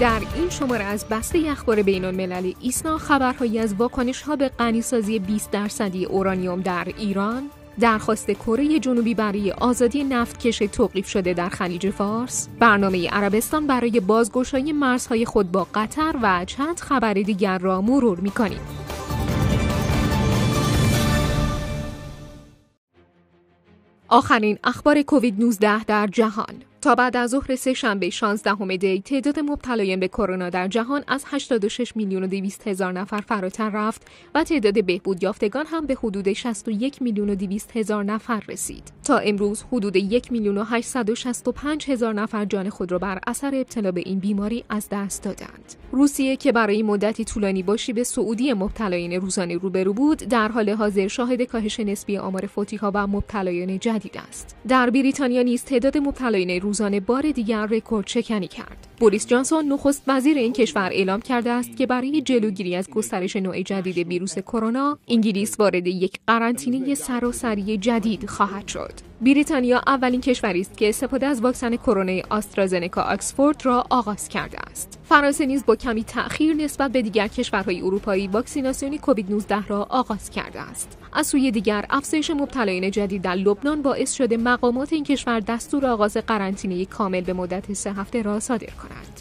در این شماره از بسته اخبار بین المللی ایسنا خبرهایی از واکنش ها به غنیسازی 20 درصدی اورانیوم در ایران. درخواست کره جنوبی برای آزادی نفتکش توقیف شده در خلیج فارس. برنامه عربستان برای بازگشایی مرزهای خود با قطر و چند خبر دیگر را مرور می‌کنیم. آخرین اخبار کووید 19 در جهان. تا بعد از ظهر سه شنبه 16 دی تعداد مبتلایان به کرونا در جهان از 86 میلیون و 200 هزار نفر فراتر رفت و تعداد بهبود یافتگان هم به حدود 61 میلیون و 200 هزار نفر رسید. تا امروز حدود 1 میلیون و 865 هزار نفر جان خود را بر اثر ابتلا به این بیماری از دست دادند. روسیه که برای مدتی طولانی با شیب صعودی مبتلایان روزانه روبرو بود، در حال حاضر شاهد کاهش نسبی آمار فوتیها و مبتلایان جدید است. در بریتانیا نیز تعداد مبتلایان روزانه بار دیگر رکورد شکنی کرد. بوریس جانسون نخست وزیر این کشور اعلام کرده است که برای جلوگیری از گسترش نوع جدید ویروس کرونا، انگلیس وارد یک قرنطینه سراسری جدید خواهد شد. بریتانیا اولین کشوری است که استفاده از واکسن کرونا آسترازنکا آکسفورد را آغاز کرده است. فرانسه نیز با کمی تأخیر نسبت به دیگر کشورهای اروپایی واکسیناسیون کووید 19 را آغاز کرده است. از سوی دیگر افزایش مبتلایان جدید در لبنان باعث شده مقامات این کشور دستور آغاز قرنطینه کامل به مدت سه هفته را صادر کنند.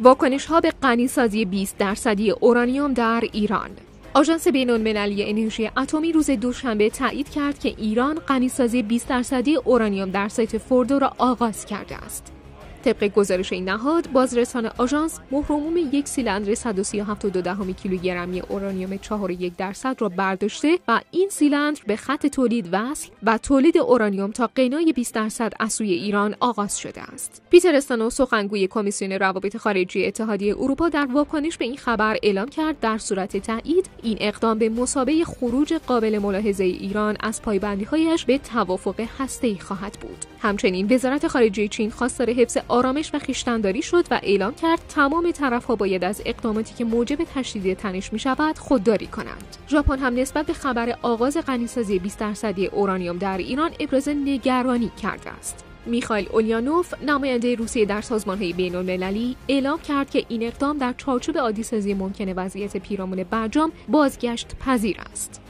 واکنش ها به غنیسازی 20 درصدی اورانیوم در ایران آژانس بین‌المللی انرژی اتمی روز دوشنبه تایید کرد که ایران غنیسازی 20 درصدی اورانیوم در سایت فوردو را آغاز کرده است. طبق گزارش این نهاد بازرسان آژانس مهرموم یک سیلندر 137.2 کیلوگرمی اورانیوم 4.1 درصد را برداشته و این سیلندر به خط تولید وصل و تولید اورانیوم تا قینای 20 درصد از سوی ایران آغاز شده است. پیتر استانو سخنگوی کمیسیون روابط خارجی اتحادیه اروپا در واکنش به این خبر اعلام کرد در صورت تایید این اقدام به مسابقه خروج قابل ملاحظه ایران از پایبندی‌هایش به توافق هسته‌ای خواهد بود. همچنین وزارت خارجه چین خواستار حفظ آرامش و خیشتنداری شد و اعلام کرد تمام طرفها باید از اقداماتی که موجب تشدید تنش می شود خودداری کنند. ژاپن هم نسبت به خبر آغاز غنیسازی 20 درصدی اورانیوم در ایران ابراز نگرانی کرده است. میخائیل اولیانوف نماینده روسیه در سازمانهای بین المللی اعلام کرد که این اقدام در چارچوب عادی ممکن وضعیت پیرامون برجام بازگشت پذیر است.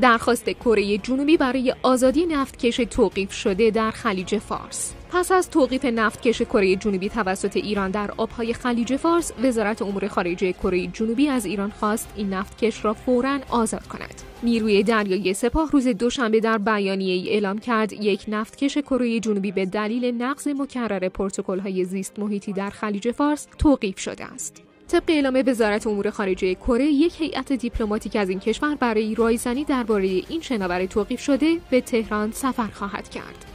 درخواست کره جنوبی برای آزادی نفتکش توقیف شده در خلیج فارس. پس از توقیف نفتکش کره جنوبی توسط ایران در آبهای خلیج فارس وزارت امور خارجه کره جنوبی از ایران خواست این نفتکش را فورا آزاد کند. نیروی دریایی سپاه روز دوشنبه در بیانیه ای اعلام کرد یک نفتکش کره جنوبی به دلیل نقض مکرر های زیست محیطی در خلیج فارس توقیف شده است. طبق اعلام وزارت امور خارجه کره یک هیئت دیپلماتیک از این کشور برای رایزنی درباره این شناور توقیف شده به تهران سفر خواهد کرد.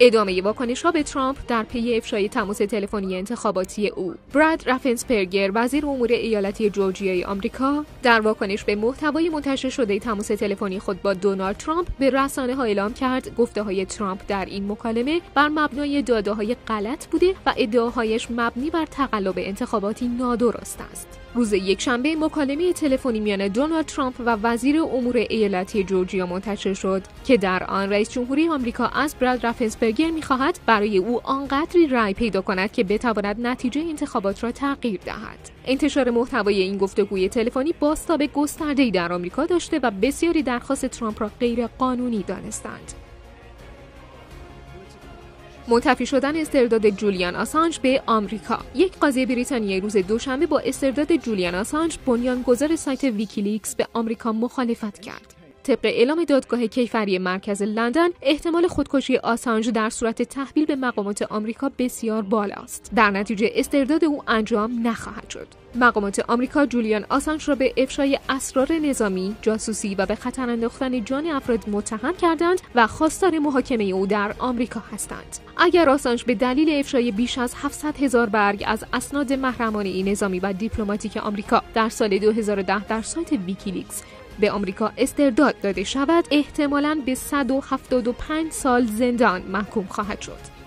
ادامه واکنش ها به ترامپ در پی افشای تماس تلفنی انتخاباتی او. براد رافنسپرگر وزیر امور ایالتی جورجیای آمریکا در واکنش به محتوای منتشر شده تماس تلفنی خود با دونالد ترامپ به رسانه ها اعلام کرد. گفته های ترامپ در این مکالمه بر مبنای داده های غلط بوده و ادعاهایش مبنی بر تقلب انتخاباتی نادرست است. روز یکشنبه مکالمه تلفنی میان دونالد ترامپ و وزیر امور ایالتی جورجیا منتشر شد که در آن رئیس جمهوری آمریکا از براد رافنسپرگر می‌خواهد برای او آنقدری رأی پیدا کند که بتواند نتیجه انتخابات را تغییر دهد. انتشار محتوای این گفتگوی تلفنی بازتاب گسترده‌ای در آمریکا داشته و بسیاری درخواست ترامپ را غیر قانونی دانستند. منتفی شدن استرداد جولیان آسانج به آمریکا. یک قاضی بریتانیایی روز دوشنبه با استرداد جولیان آسانج بنیانگذار سایت ویکیلیکس به آمریکا مخالفت کرد. طبق اعلام دادگاه کیفری مرکز لندن احتمال خودکشی آسانج در صورت تحویل به مقامات آمریکا بسیار بالاست. در نتیجه استرداد او انجام نخواهد شد. مقامات آمریکا جولیان آسانج را به افشای اسرار نظامی، جاسوسی و به خطر انداختن جان افراد متهم کردند و خواستار محاکمه او در آمریکا هستند. اگر آسانج به دلیل افشای بیش از 700 هزار برگ از اسناد محرمانه نظامی و دیپلماتیک آمریکا در سال 2010 در سایت ویکیلیکس به آمریکا استرداد داده شود احتمالاً به 175 سال زندان محکوم خواهد شد.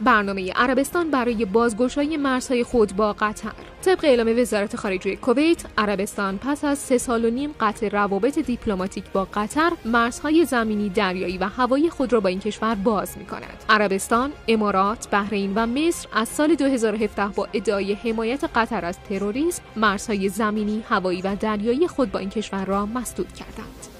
برنامه عربستان برای بازگشایی مرزهای خود با قطر. طبق اعلام وزارت خارجه کویت عربستان پس از سه سال و نیم قطع روابط دیپلماتیک با قطر مرزهای زمینی دریایی و هوایی خود را با این کشور باز می کند عربستان امارات بحرین و مصر از سال 2017 با ادعای حمایت قطر از تروریسم مرزهای زمینی هوایی و دریایی خود با این کشور را مسدود کردند.